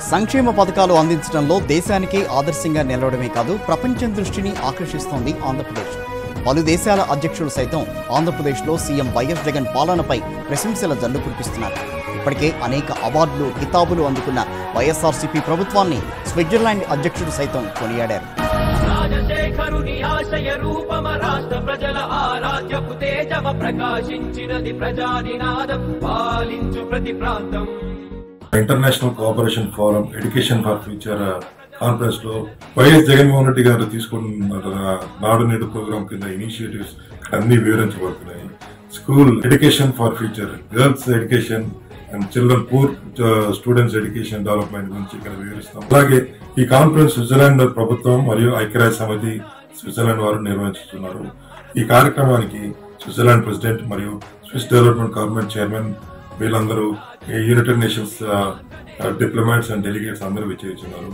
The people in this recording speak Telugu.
సంక్షేమ పథకాలు అందించడంలో దేశానికి ఆదర్శంగా నిలవడమే కాదు ప్రపంచం దృష్టిని ఆకర్షిస్తోంది ఆంధ్రప్రదేశ్. పలు దేశాల అధ్యక్షులు సైతం ఆంధ్రప్రదేశ్లో సీఎం వైఎస్ జగన్ పాలనపై ప్రశంసల జల్లు కురిపిస్తున్నారు. ఇప్పటికే అనేక అవార్డులు కితాబులు అందుకున్న వైఎస్ఆర్సీపీ ప్రభుత్వాన్ని స్విట్జర్లాండ్ అధ్యక్షుడు సైతం కొనియాడారు. రాజశేఖరుని ఆశయ రూపమ రాష్ట్ర ప్రజల ఆరాధ్యపు తేజమ ప్రకాశించినది ప్రజానినాదం. పాలించు ప్రతి ప్రాంతం. International cooperation forum education for future కాన్ఫరెన్స్లో వైఎస్ జగన్మోహన్ రెడ్డి గారు తీసుకున్న నాడు నేడు ప్రోగ్రామ్ కింద ఇనిషియేటివ్స్ అన్ని వివరించబడుతున్నాయి. School education for future girls education and children poor students education development గురించి ఇక్కడ వివరిస్తాం. అలాగే ఈ కాన్ఫరెన్స్ స్విట్జర్లాండ్ ప్రభుత్వం మరియు ఐక్యరాజ్య సమితి స్విట్జర్లాండ్ వారు నిర్వహిస్తున్నారు. ఈ కార్యక్రమానికి స్విట్జర్లాండ్ ప్రెసిడెంట్ మరియు స్విస్ డెవలప్మెంట్ గవర్నమెంట్ చైర్మన్ వీళ్ళందరూ United Nations diplomats and delegates అందరూ విచ్చేస్తున్నారు